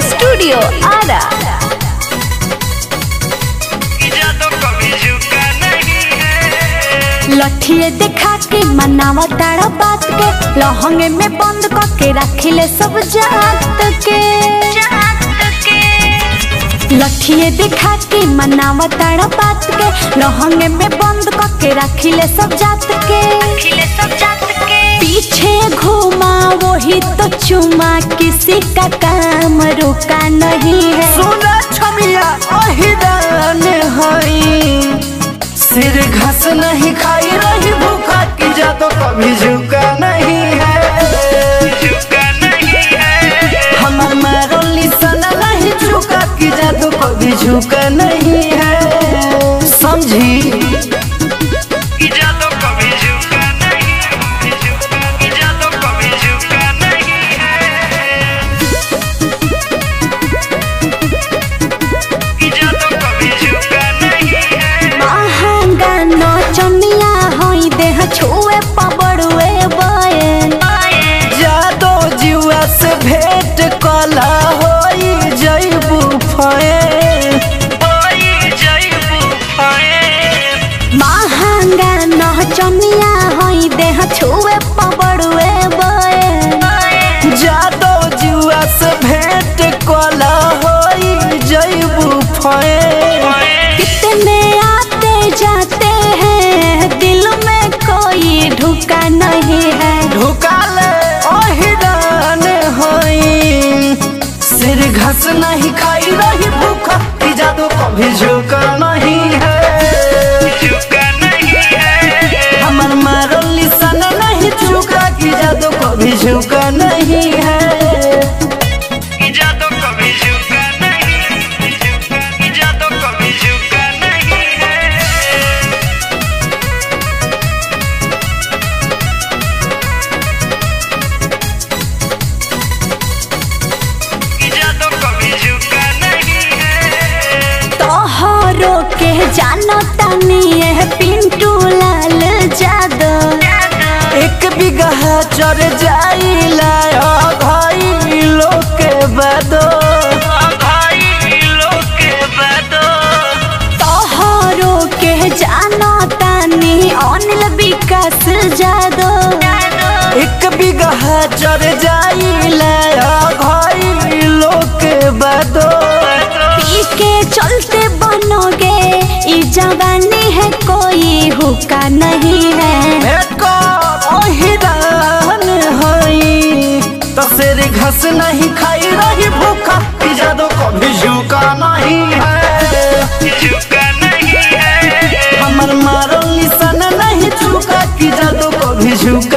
Studio आरा। कभी झुका नहीं है लठिए दिखा के मनावा तारा बात के लहंगे में बंद करके रखिले सब जात के। लठिए दिखा के मनावा तारा बात के लहंगे में बंद करके रखिले सब जात के पीछे घुमा वही तो चुमा किसी का काम रुका नहीं है। सुना छमिया सिर घस नहीं खाई पबड़ुए बये जादो जुआ से भेंट कला होई कभी झुका नहीं है। झुका नहीं है। हमर मारोली सन नहीं झुका की जादू कभी झुका नहीं। जानो तनी है पिंटू लाल जादो। एक बिगहा चढ़ जाइला भाई लोग के बदो। भाई लोग के बदो। तोहरो के जानो तनी अनिल विकास जादो। एक बिगहा चढ़ जाइला भाई लोग के बदो। जवानी है कोई हुक्का नहीं है। तो घस नहीं खाई रही भूखा की जादू कभी झुका नहीं है। झुका नहीं है। हमर मारो निशान नहीं झुका की जादू कभी झुका